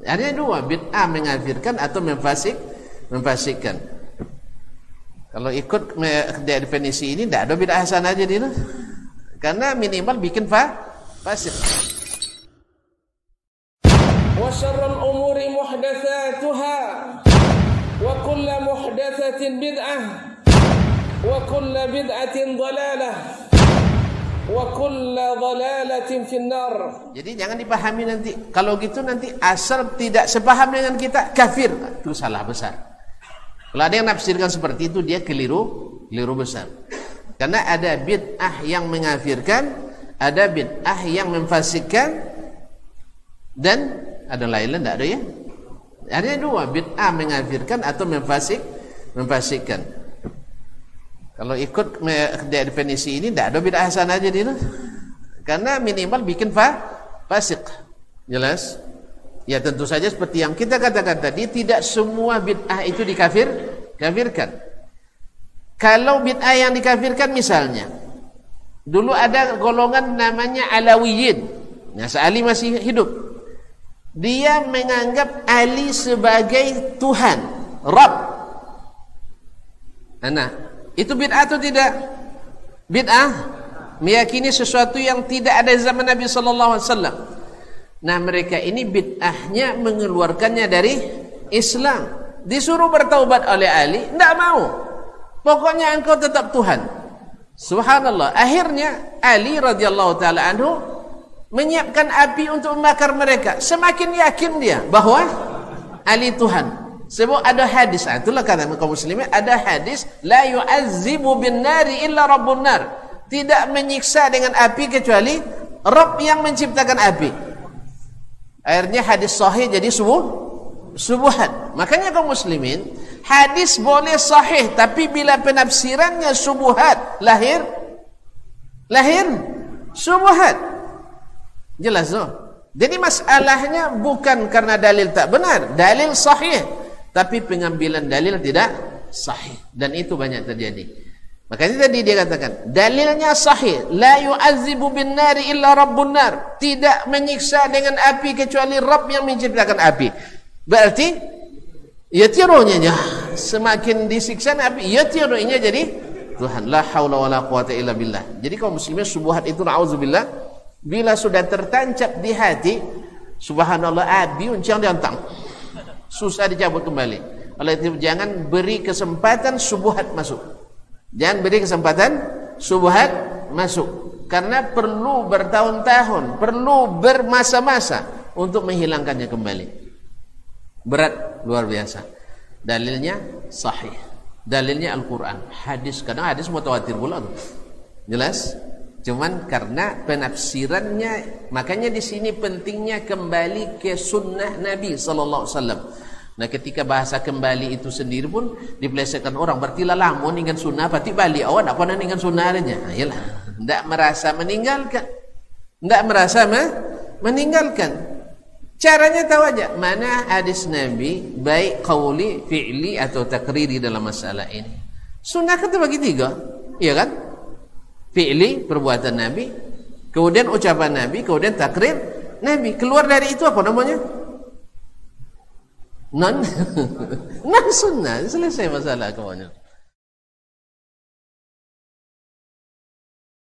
Ada dua, bid'ah mengafirkan atau memfasik, memfasikkan. Kalau ikut definisi ini tidak ada bid'ah hasan aja dia. Karena minimal bikin fa fasik. Wa syarrul umuri muhdatsatuha bid'ah wa wa finnar. Jadi jangan dipahami nanti kalau gitu nanti asal tidak sepaham dengan kita kafir. Itu salah besar. Kalau ada yang nafsirkan seperti itu dia keliru, keliru besar. Karena ada bid'ah yang mengafirkan, ada bid'ah yang memfasikkan dan ada lain tidak ada ya? Ada dua bid'ah mengafirkan atau memfasik, memfasikkan. Kalau ikut definisi ini tidak ada bid'ah hasan aja dia. Karena minimal bikin fa fasik. Jelas? Ya tentu saja seperti yang kita katakan tadi tidak semua bid'ah itu dikafir kafirkan. Kalau bid'ah yang dikafirkan misalnya dulu ada golongan namanya Alawiyin. Nah, Ali masih hidup. Dia menganggap Ali sebagai Tuhan, Rabb. Nah, itu bid'ah atau tidak? Bid'ah meyakini sesuatu yang tidak ada zaman Nabi sallallahu alaihi wasallam. Nah, mereka ini bid'ahnya mengeluarkannya dari Islam. Disuruh bertaubat oleh Ali, tidak mau. Pokoknya engkau tetap Tuhan. Subhanallah. Akhirnya Ali radhiyallahu taala anhu menyiapkan api untuk membakar mereka. Semakin yakin dia bahwa Ali Tuhan. Sebab ada hadis, ah, itulah kata kaum muslimin, ada hadis la yu'azzibu bin nari illa rabbun nar. Tidak menyiksa dengan api kecuali Rabb yang menciptakan api. Akhirnya hadis sahih jadi subuh subuhat. Makanya kaum muslimin, hadis boleh sahih tapi bila penafsirannya subuhat, lahir lahir subuhat. Jelas tu. Jadi masalahnya bukan karena dalil tak benar, dalil sahih tapi pengambilan dalil tidak sahih. Dan itu banyak terjadi. Makanya tadi dia katakan dalilnya sahih. La yu'azibu bin nari illa rabbun nar. Tidak menyiksa dengan api kecuali Rabb yang menciptakan api. Berarti ya tirunya semakin disiksa api ya tirunya jadi Tuhan. La haula wala quwata illa billah. Jadi kaum muslimin subuhat itu na'udzubillah bila sudah tertancap di hati subhanallah api uncang diantang susah dicabut kembali. Oleh itu jangan beri kesempatan subuhat masuk. Jangan beri kesempatan subuhat masuk. Karena perlu bertahun-tahun, perlu bermasa-masa untuk menghilangkannya kembali. Berat luar biasa. Dalilnya sahih. Dalilnya Al-Qur'an. Hadis kadang hadis mutawatir pula tuh. Jelas? Cuman karena penafsirannya, makanya di sini pentingnya kembali ke sunnah Nabi Sallallahu Alaihi Wasallam. Nah ketika bahasa kembali itu sendiri pun dipelesetkan orang berarti lama dengan sunnah berarti balik awak tak pernah dengan sunnah adanya. Nah, tidak merasa meninggalkan, tidak merasa me meninggalkan. Caranya tahu aja mana hadis Nabi baik kauli, fi'li atau takriri dalam masalah ini. Sunnah kan terbagi tiga, iya kan? fi'li perbuatan Nabi kemudian ucapan Nabi kemudian takrir Nabi keluar dari itu apa namanya non non sunnah selesai masalah kawannya